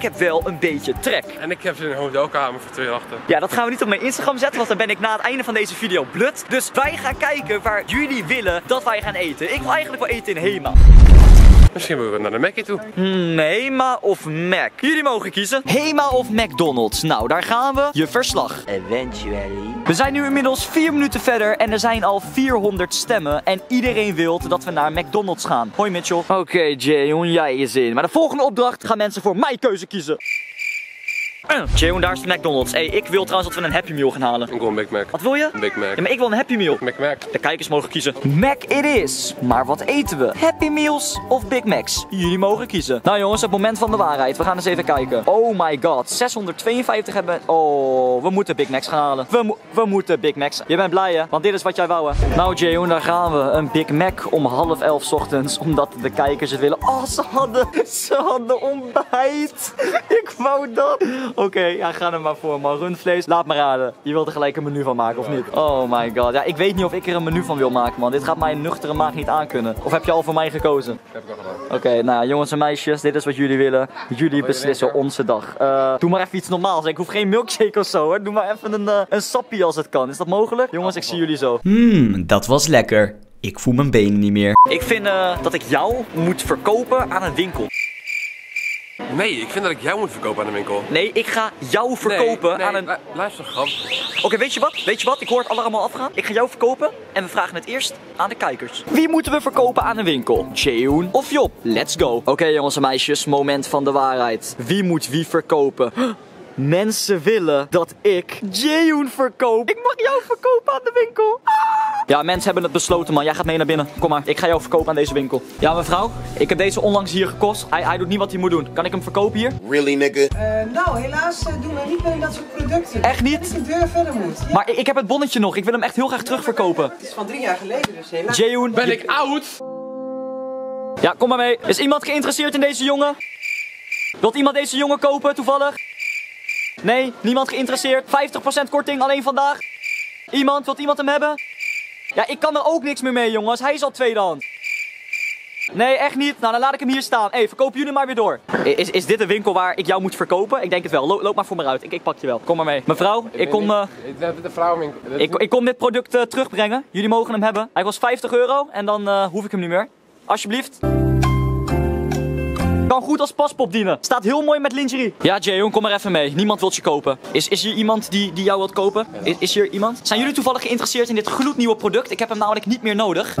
ik heb wel een beetje trek. En ik heb ze in een hotelkamer voor twee nachten. Ja, dat gaan we niet op mijn Instagram zetten, want dan ben ik na het einde van deze video blut. Dus wij gaan kijken waar jullie willen dat wij gaan eten. Ik wil eigenlijk wel eten in Hema. Misschien moeten we naar de Mackie toe. Hmm, Hema of Mac? Jullie mogen kiezen. Hema of McDonald's? Nou, daar gaan we. Je verslag. Eventually. We zijn nu inmiddels 4 minuten verder en er zijn al 400 stemmen. En iedereen wil dat we naar McDonald's gaan. Hoi Mitchell. Oké Jay, hoe jij je zin. Maar de volgende opdracht gaan mensen voor mijn keuze kiezen. Jay, daar is de McDonald's. Hey, ik wil trouwens dat we een Happy Meal gaan halen. Ik wil een Big Mac. Wat wil je? Een Big Mac. Ja, maar ik wil een Happy Meal. Mac Mac. De kijkers mogen kiezen. Mac it is. Maar wat eten we? Happy Meals of Big Macs? Jullie mogen kiezen. Nou jongens, het moment van de waarheid. We gaan eens even kijken. Oh my god. 652 hebben... Oh, we moeten Big Macs gaan halen. We, mo- we moeten Big Macs. Je bent blij hè? Want dit is wat jij wou hè? Nou Jeroen, daar gaan we. Een Big Mac om half elf 's ochtends. Omdat de kijkers het willen. Oh, ze hadden... Ze hadden ontbijt. Ik wou dat. Oké, ja, ga er maar voor man. Rundvlees. Laat me raden. Je wilt er gelijk een menu van maken of niet? Oh my god. Ja, ik weet niet of ik er een menu van wil maken man. Dit gaat mijn nuchtere maag niet aankunnen. Of heb je al voor mij gekozen? Heb ik al gedaan. Oké, nou ja, jongens en meisjes, dit is wat jullie willen. Jullie beslissen onze dag. Eh, doe maar even iets normaals. Ik hoef geen milkshake of zo hoor. Doe maar even een, eh, een sappie als het kan. Is dat mogelijk? Jongens, ik zie jullie zo. Hmm, dat was lekker. Ik voel mijn benen niet meer. Ik vind eh, dat ik jou moet verkopen aan een winkel. Nee, ik vind dat ik jou moet verkopen aan de winkel. Nee, ik ga jou verkopen Nee, nee, aan een... lu- Luister, grap. Oké, weet je wat? Weet je wat? Ik hoor het allemaal afgaan. Ik ga jou verkopen en we vragen het eerst aan de kijkers. Wie moeten we verkopen aan een winkel? Jeroen of Job? Let's go. Oké jongens en meisjes, moment van de waarheid. Wie moet wie verkopen? Mensen willen dat ik Jeroen verkoop. Ik mag jou verkopen aan de winkel. Ah! Ja, mensen hebben het besloten man. Jij gaat mee naar binnen. Kom maar, ik ga jou verkopen aan deze winkel. Ja mevrouw, ik heb deze onlangs hier gekost. Hij, hij doet niet wat hij moet doen. Kan ik hem verkopen hier? Really, nigga? Eh, nou, helaas eh, doen wij niet meer dat soort producten. Echt niet? Dat is een deur verder moet. Ja, Maar ik, ik heb het bonnetje nog. Ik wil hem echt heel graag terugverkopen. het is van drie jaar geleden, dus helaas. Jeroen, Ben je- ik oud? Ja, kom maar mee. Is iemand geïnteresseerd in deze jongen? Wilt iemand deze jongen kopen, toevallig? Nee, niemand geïnteresseerd. 50% korting alleen vandaag. Iemand, wilt iemand hem hebben? Ja, ik kan er ook niks meer mee, jongens. Hij is al tweedehand. Nee, echt niet. Nou, dan laat ik hem hier staan. Hé, hey, verkopen jullie maar weer door. Is, is dit een winkel waar ik jou moet verkopen? Ik denk het wel. Lo- loop maar voor me uit. Ik, ik pak je wel. Kom maar mee. Mevrouw, ik kom, eh, De, ik, ik kom dit product eh, terugbrengen. Jullie mogen hem hebben. Hij kost 50 euro en dan eh, hoef ik hem niet meer. Alsjeblieft. Kan goed als paspop dienen. Staat heel mooi met lingerie. Ja, Jayon, kom maar even mee. Niemand wil je kopen. Is, is hier iemand die, die jou wilt kopen? Is, is hier iemand? Zijn jullie toevallig geïnteresseerd in dit gloednieuwe product? Ik heb hem namelijk niet meer nodig.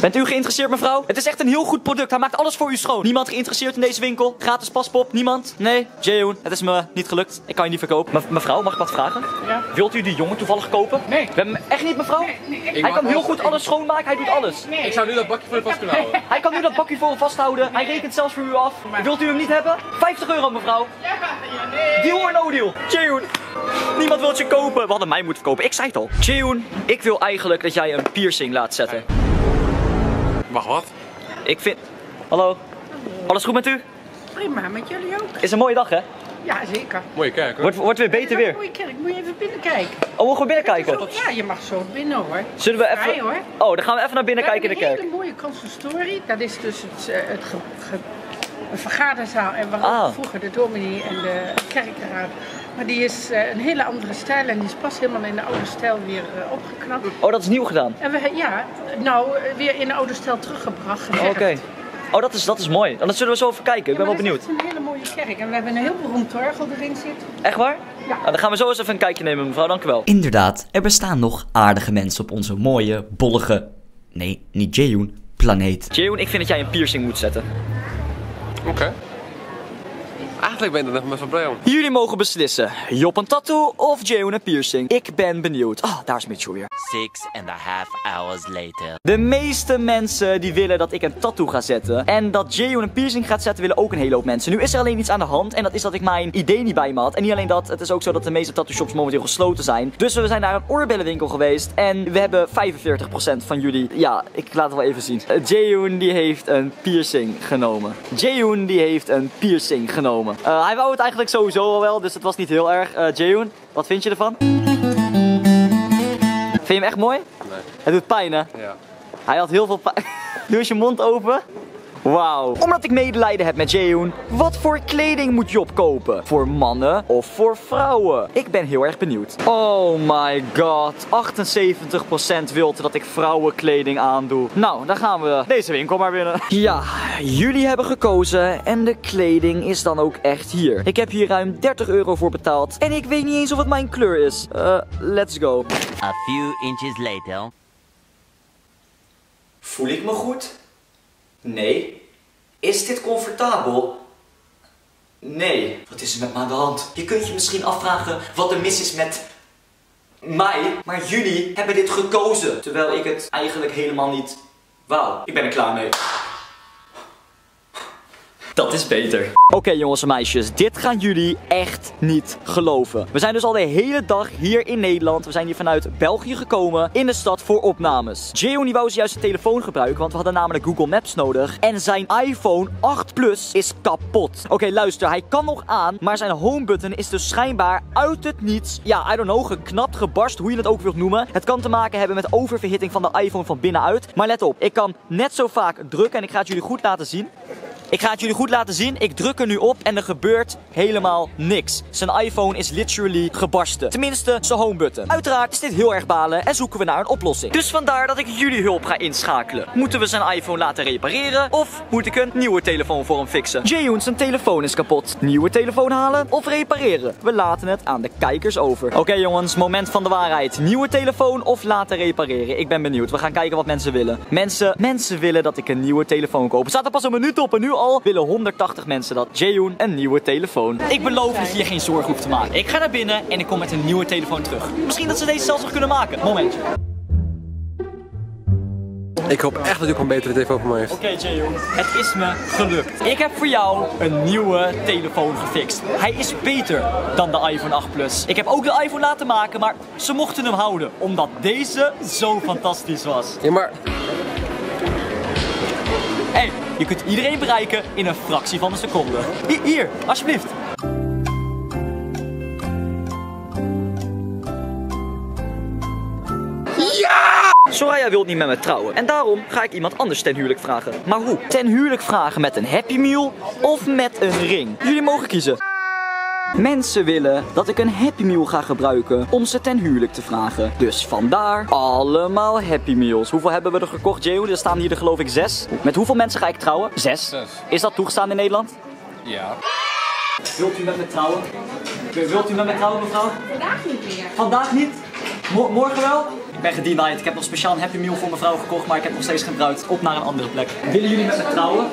Bent u geïnteresseerd, mevrouw? Het is echt een heel goed product. Hij maakt alles voor u schoon. Niemand geïnteresseerd in deze winkel? Gratis paspop? Niemand? Nee? Jayon, het is me niet gelukt. Ik kan je niet verkopen. Me- mevrouw, mag ik wat vragen? Ja. Wilt u die jongen toevallig kopen? Nee. We hebben hem echt niet, mevrouw? hij mag kan heel goed alles schoonmaken. Hij doet alles. Nee. Ik zou nu dat bakje voor je vast kunnen houden. Hij kan nu dat bakje voor u vasthouden. Hij rekent zelfs voor u af. Wilt u hem niet hebben? 50 euro, mevrouw. Ja, ja, nee. Deal or no deal? Niemand wil je kopen. We hadden mij moeten verkopen. Ik zei het al. Jayon, ik wil eigenlijk dat jij een piercing laat zetten. Wacht, wat? Ik vind... Hallo? Alles goed met u? Prima, met jullie ook. Is een mooie dag, hè? Ja, zeker. Mooie kerk hoor. Wordt, wordt weer beter weer. Mooie kerk, moet je even binnenkijken. Oh, we gaan binnenkijken. Zo, ja, je mag zo binnen hoor. Zullen we Vrij, even... hoor. Oh, dan gaan we even naar binnen We kijken in de kerk. Een hele mooie consistorie. Dat is dus het, eh, het ge- ge- een vergaderzaal en waar Ah. vroeger de dominee en de kerkraad. Maar die is eh, een hele andere stijl en die is pas helemaal in de oude stijl weer eh, opgeknapt. Oh, dat is nieuw gedaan. En we, ja, nou, eh, weer in de oude stijl teruggebracht. Oké. Oh, dat is, dat is mooi. Dan zullen we zo even kijken. Ik ben wel benieuwd. Het is een hele mooie kerk en we hebben een heel beroemd orgel erin zitten. Echt waar? Ja. Nou, dan gaan we zo eens even een kijkje nemen, mevrouw. Dank u wel. Inderdaad, er bestaan nog aardige mensen op onze mooie, bollige... Nee, niet Jejoen, planeet. Jeroen, ik vind dat jij een piercing moet zetten. Oké. Eigenlijk ben ik er nog met van om. Jullie mogen beslissen. Job een tattoo of Jeroen een piercing. Ik ben benieuwd. Ah, daar is Mitchell weer. Six and a half hours later. De meeste mensen die willen dat ik een tattoo ga zetten. En dat Jeroen een piercing gaat zetten, willen ook een hele hoop mensen. Nu is er alleen iets aan de hand. En dat is dat ik mijn idee niet bij me had. En niet alleen dat, het is ook zo dat de meeste tattoo shops momenteel gesloten zijn. Dus we zijn naar een oorbellenwinkel geweest. En we hebben 45% van jullie. Ja, ik laat het wel even zien. Uh, Jeroen die heeft een piercing genomen. Jeroen die heeft een piercing genomen. Uh, hij wou het eigenlijk sowieso al wel, dus het was niet heel erg. Uh, Jeroen, wat vind je ervan? Vind je hem echt mooi? Nee. Het doet pijn hè? Ja. Hij had heel veel pijn. Doe eens je mond open. Wauw. Omdat ik medelijden heb met Jeroen. Wat voor kleding moet Job kopen? Voor mannen of voor vrouwen? Ik ben heel erg benieuwd. Oh my god. 78% wil dat ik vrouwenkleding aandoe. Nou, dan gaan we deze winkel maar binnen. Ja, jullie hebben gekozen en de kleding is dan ook echt hier. Ik heb hier ruim 30 euro voor betaald. En ik weet niet eens of het mijn kleur is. Eh, let's go. A few inches later. Voel ik me goed? Nee. Is dit comfortabel? Nee. Wat is er met me aan de hand? Je kunt je misschien afvragen wat er mis is met mij. Maar jullie hebben dit gekozen. Terwijl ik het eigenlijk helemaal niet wou. Ik ben er klaar mee. Dat is beter. Oké jongens en meisjes, dit gaan jullie echt niet geloven. We zijn dus al de hele dag hier in Nederland. We zijn hier vanuit België gekomen in de stad voor opnames. Geo die wou juist zijn telefoon gebruiken, want we hadden namelijk Google Maps nodig. En zijn iPhone 8 Plus is kapot. Oké luister, hij kan nog aan, maar zijn home button is dus schijnbaar uit het niets. Ja, I don't know, geknapt, gebarst, hoe je het ook wilt noemen. Het kan te maken hebben met oververhitting van de iPhone van binnenuit. Maar let op, ik kan net zo vaak drukken en ik ga het jullie goed laten zien. Ik ga het jullie goed laten zien. Ik druk er nu op en er gebeurt helemaal niks. Zijn iPhone is literally gebarsten. Tenminste, zijn home button. Uiteraard is dit heel erg balen en zoeken we naar een oplossing. Dus vandaar dat ik jullie hulp ga inschakelen. Moeten we zijn iPhone laten repareren? Of moet ik een nieuwe telefoon voor hem fixen? Jaehoon, zijn telefoon is kapot. Nieuwe telefoon halen of repareren? We laten het aan de kijkers over. Oké jongens, moment van de waarheid. Nieuwe telefoon of laten repareren? Ik ben benieuwd. We gaan kijken wat mensen willen. Mensen, mensen willen dat ik een nieuwe telefoon koop. Het staat er pas een minuut op en nu al willen 180 mensen dat. Jaehoon, een nieuwe telefoon. Ik beloof dat je je geen zorgen hoeft te maken. Ik ga naar binnen en ik kom met een nieuwe telefoon terug. Misschien dat ze deze zelfs nog kunnen maken. Momentje. Ik hoop echt dat u een betere telefoon voor mij heeft. Oké Jaehoon, het is me gelukt. Ik heb voor jou een nieuwe telefoon gefixt. Hij is beter dan de iPhone 8 Plus. Ik heb ook de iPhone laten maken, maar ze mochten hem houden. Omdat deze zo fantastisch was. Ja, maar je kunt iedereen bereiken in een fractie van een seconde. Hi- Hier, alsjeblieft. Ja! Soraya wil niet met me trouwen. En daarom ga ik iemand anders ten huwelijk vragen. Maar hoe? Ten huwelijk vragen met een Happy Meal of met een ring? Jullie mogen kiezen. Mensen willen dat ik een Happy Meal ga gebruiken om ze ten huwelijk te vragen. Dus vandaar allemaal Happy Meals. Hoeveel hebben we er gekocht, Jeo? Er staan hier er geloof ik zes. Met hoeveel mensen ga ik trouwen? Zes. Zes. Is dat toegestaan in Nederland? ja. Wilt u met me trouwen? Wilt u met me trouwen, mevrouw? Vandaag niet meer. Vandaag niet? Mo- morgen wel? Ik ben gedenied. Ik heb nog speciaal een Happy Meal voor mevrouw gekocht, maar ik heb nog steeds gebruikt. Op naar een andere plek. Willen jullie met me trouwen?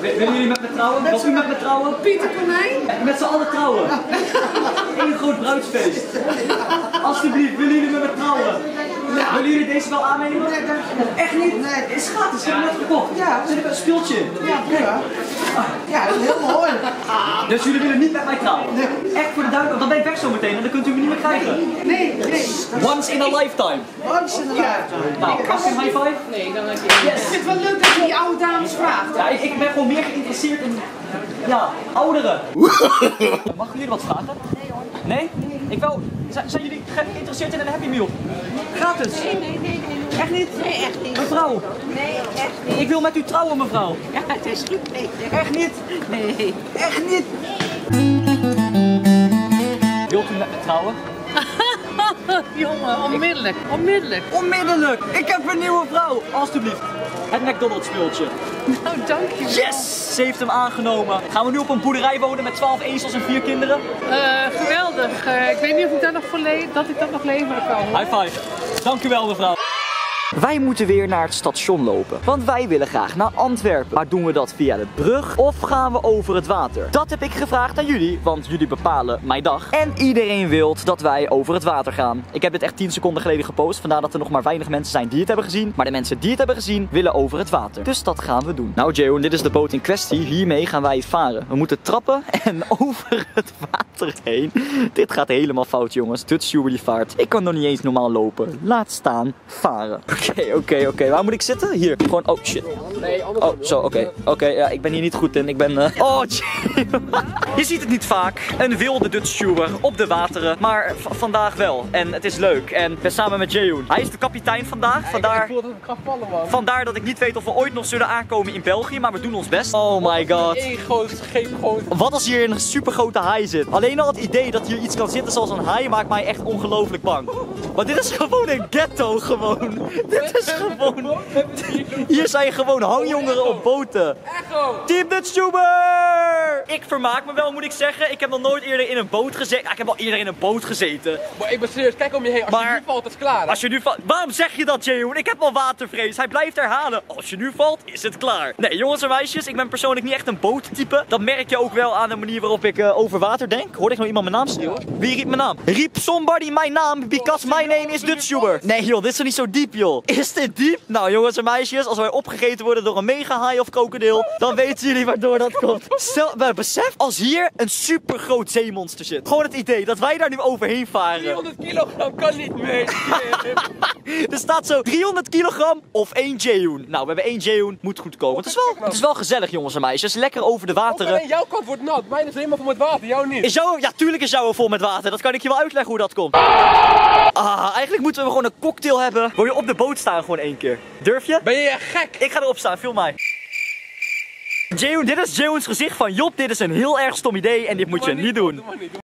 Wi- Willen jullie met me trouwen? Wilt u met me trouwen? Pieter Konijn? Met z'n allen trouwen. Eén groot bruidsfeest. Alsjeblieft, willen jullie met me trouwen? Willen jullie deze wel aannemen? Echt niet? Nee. Het is gratis, ik heb het net gekocht. Ja. Zit een speeltje in. Ja, prima. Ja, dat is heel mooi. Dus jullie willen niet met mij trouwen? Echt voor de duidelijkheid, dan ben ik weg zo meteen en dan kunt u me niet meer krijgen. Nee, nee. Once in a lifetime. Once in a lifetime. Nou, mag ik een high five? Nee, dan heb je Ik vind het wel leuk dat je die oude dames vraagt. Ja, ik, ik ben gewoon meer geïnteresseerd in, ja, ouderen. Mag ik jullie wat vragen? Nee hoor. Nee? Ik wel, zijn, zijn jullie geïnteresseerd in een Happy Meal? Gratis? Nee, nee, nee, nee. Echt niet? Nee, echt niet. Mevrouw, Nee, echt niet. ik wil met u trouwen mevrouw. Ja, het is goed. Nee, Echt niet? nee. Echt niet? Wilt u met me trouwen? Jongen, onmiddellijk, onmiddellijk. Onmiddellijk! Ik heb een nieuwe vrouw! Alsjeblieft. Het McDonald's speeltje. Nou, dank je wel. Yes! Ze heeft hem aangenomen. Gaan we nu op een boerderij wonen met 12 ezels en 4 kinderen? Eh, geweldig. Eh, ik weet niet of ik dat nog, voor dat ik dat nog leveren kan. High five. Dank u wel, mevrouw. Wij moeten weer naar het station lopen. Want wij willen graag naar Antwerpen. Maar doen we dat via de brug of gaan we over het water? Dat heb ik gevraagd aan jullie, want jullie bepalen mijn dag. En iedereen wil dat wij over het water gaan. Ik heb dit echt 10 seconden geleden gepost. Vandaar dat er nog maar weinig mensen zijn die het hebben gezien. Maar de mensen die het hebben gezien, willen over het water. Dus dat gaan we doen. Nou, Jeroen, dit is de boot in kwestie. Hiermee gaan wij varen. We moeten trappen en over het water heen. Dit gaat helemaal fout, jongens. Dutch Jubilee vaart. Ik kan nog niet eens normaal lopen. Laat staan varen. Oké, oké, oké. Waar moet ik zitten? Hier. Gewoon, oh shit. Nee. Oh, zo, oké. Oké, ja, ik ben hier niet goed in. Ik ben... eh, Oh, Je ziet het niet vaak. Een wilde Dutch Chewer op de wateren. Maar v- vandaag wel. En het is leuk. En ik ben samen met Jeroen. Hij is de kapitein vandaag. Vandaar... Ik voel dat ik ga vallen, man. Vandaar dat ik niet weet of we ooit nog zullen aankomen in België, maar we doen ons best. Oh my god. Eén groot scheep gewoon. Wat als hier een super grote haai zit? Alleen al het idee dat hier iets kan zitten zoals een haai maakt mij echt ongelooflijk bang. Want dit is gewoon een ghetto gewoon. Dit is gewoon... Hier zijn gewoon hangjongeren op boten. Echo! Team Dutchtuber! Ik vermaak me wel, moet ik zeggen. Ik heb nog nooit eerder in een boot gezeten. Ah, ik heb wel eerder in een boot gezeten. Maar ik ben serieus, kijk om je heen. Als Maar- je nu valt, is het klaar. hè? Als je nu valt... Waarom zeg je dat, Jeroen? Ik heb al watervrees. Hij blijft herhalen. Als je nu valt, is het klaar. Nee, jongens en meisjes, ik ben persoonlijk niet echt een boottype. Dat merk je ook wel aan de manier waarop ik eh, over water denk. Hoorde ik nou iemand mijn naam schreeuwen? Wie riep mijn naam? Riep somebody mijn naam because my name is Dutchuber. Nee joh, dit is niet zo diep joh. Is dit diep? Nou jongens en meisjes, als wij opgegeten worden door een mega haai of krokodil, dan weten jullie waardoor dat komt. Stel, besef als hier een super groot zeemonster zit. Gewoon het idee dat wij daar nu overheen varen. 300 kilogram kan niet mee. Er staat zo 300 kilogram of 1 Jeoen. Nou, we hebben 1 Jeoen. Moet goed komen. Het is, wel, het is wel gezellig, jongens en meisjes. Lekker over de wateren. alleen jouw kant wordt nat. Mijn is helemaal vol met water, jouw niet. Is jouw, ja, tuurlijk is jouw vol met water. Dat kan ik je wel uitleggen hoe dat komt. Ah, eigenlijk moeten we gewoon een cocktail hebben. Wil je op de boot staan gewoon één keer? Durf je? Ben je gek? Ik ga erop staan, film mij. Jeoen, dit is Jeoens gezicht van Job. Dit is een heel erg stom idee en dit moet je niet doen.